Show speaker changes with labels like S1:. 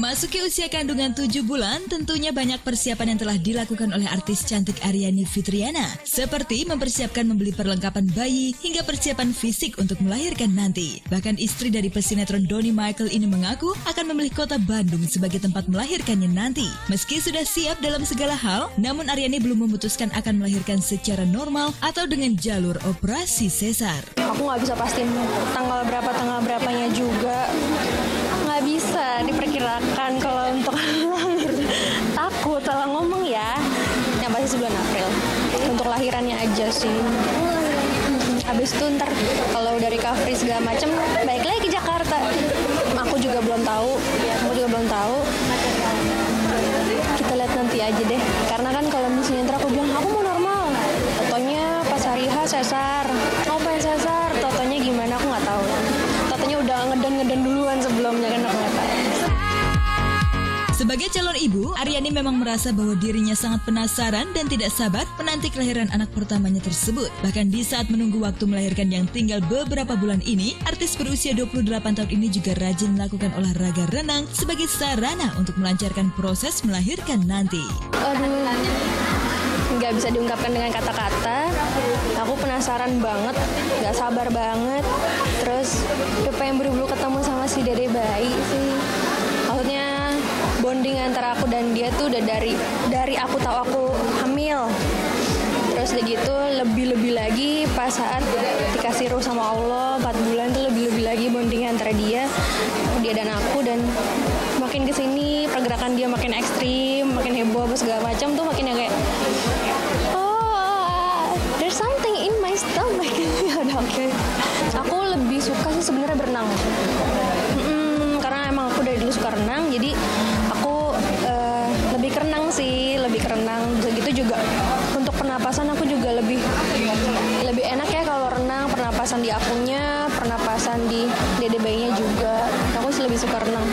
S1: Memasuki usia kandungan 7 bulan, tentunya banyak persiapan yang telah dilakukan oleh artis cantik Aryani Fitriana. Seperti mempersiapkan membeli perlengkapan bayi hingga persiapan fisik untuk melahirkan nanti. Bahkan istri dari pesinetron Doni Michael ini mengaku akan memilih kota Bandung sebagai tempat melahirkannya nanti. Meski sudah siap dalam segala hal, namun Aryani belum memutuskan akan melahirkan secara normal atau dengan jalur operasi sesar.
S2: Aku nggak bisa pastiin tanggal berapa tanggal berapanya juga nggak bisa diperkirakan kalau untuk lahir. Takut salah ngomong ya. Yang pasti sebulan April. Untuk lahirannya aja sih. Habis itu ntar kalau dari recovery segala macem baik lagi Jakarta. Aku juga belum tahu. Aku juga belum tahu. Kita lihat nanti aja deh. Karena kan kalau misalnya ntar aku bilang aku mau normal. Totonya pas hari H sesar. Aku pengen sesar? Totonya gimana? Aku nggak tahu. Totonya udah ngedan ngedan duluan sebelumnya kan aku nggak tahu
S1: Sebagai calon ibu, Aryani memang merasa bahwa dirinya sangat penasaran dan tidak sabar menanti kelahiran anak pertamanya tersebut. Bahkan di saat menunggu waktu melahirkan yang tinggal beberapa bulan ini, artis berusia 28 tahun ini juga rajin melakukan olahraga renang sebagai sarana untuk melancarkan proses melahirkan nanti.
S2: aduh nggak bisa diungkapkan dengan kata-kata aku penasaran banget nggak sabar banget terus pengen buru-buru ketemu sama si dede bayi sih bonding antara aku dan dia tuh udah dari dari aku tahu aku hamil. Terus udah gitu lebih-lebih lagi pas saat dikasih ruh sama Allah 4 bulan tuh lebih-lebih lagi bonding antara dia dia dan aku. Dan makin ke sini pergerakan dia makin ekstrim makin heboh apa segala macam tuh makin yang kayak oh there's something in my stomach. Ya oke. Aku lebih suka sih sebenarnya berenang. Mm-mm, karena emang aku dari dulu suka renang jadi pernapasan aku juga lebih lebih enak ya kalau renang. Pernapasan di akunya pernapasan di dede bayinya juga. Aku lebih suka renang